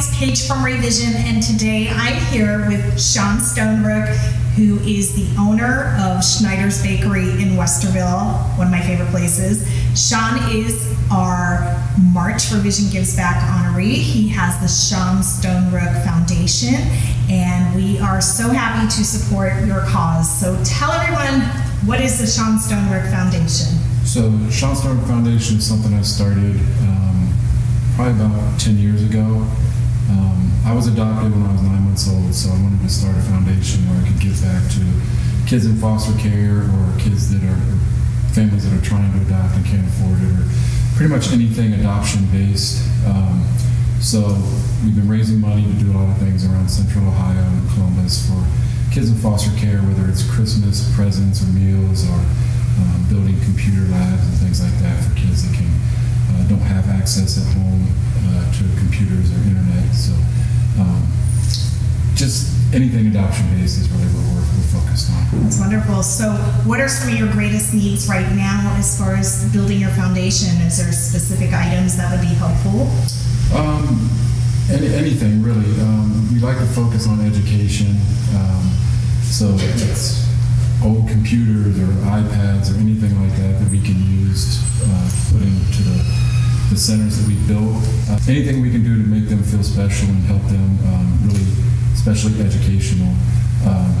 it's Paige from ReVision, and today I'm here with Shaun Stonerook, who is the owner of Schneider's Bakery in Westerville, one of my favorite places. Shaun is our March ReVision Gives Back honoree. He has the Shaun Stonerook Foundation, and we are so happy to support your cause. So tell everyone what is the Shaun Stonerook Foundation? So, the Shaun Stonerook Foundation is something I started um, probably about 10 years ago. Um, I was adopted when I was nine months old, so I wanted to start a foundation where I could give back to kids in foster care or kids that are, families that are trying to adopt and can't afford it, or pretty much anything adoption based. Um, so we've been raising money to do a lot of things around Central Ohio and Columbus for kids in foster care, whether it's Christmas presents or meals or um, building computer labs and things like that access at home uh, to computers or internet. So um, just anything adoption based is really what we're, we're focused on. That's wonderful. So, what are some of your greatest needs right now as far as building your foundation? Is there specific items that would be helpful? Um, any, anything really. Um, we like to focus on education. Um, so it's old computers or iPads or anything like that that we can use uh, put into the, the centers that we built. Uh, anything we can do to make them feel special and help them um, really, especially educational, um,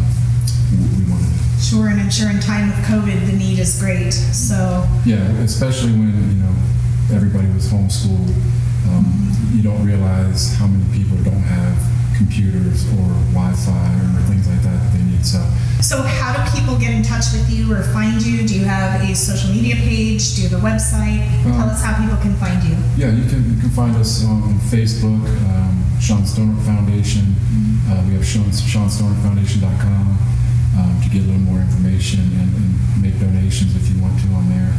we want to do. Sure, and I'm sure in time of COVID, the need is great. So Yeah, especially when you know everybody was homeschooled. Um, you don't realize how many people don't have computers or Wi-Fi or things like that that they need. So So, how do people get in touch with you or find you? Do you have a social media page? Do you have a website? Tell Um, us how people can find you. Yeah, you can, you can find us on Facebook, um, Shaun Stoner Foundation. Uh, we have Shaun, SeanStonerFoundation.com um, to get a little more information and, and make donations if you want to on there.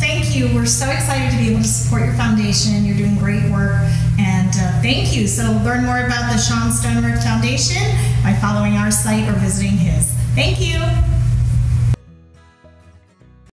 Thank you. We're so excited to be able to support your foundation. You're doing great work, and uh, thank you. So, learn more about the Shaun Stonerook Foundation by following our site or visiting his. Thank you.